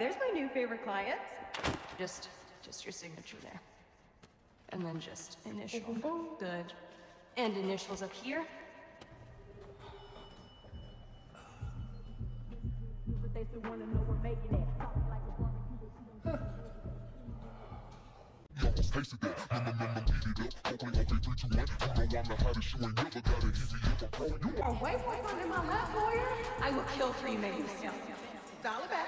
there's my new favorite client. Just, just your signature there. And then just initial. Good. And initials up here. I my lawyer. I will kill three maids. Dollar back.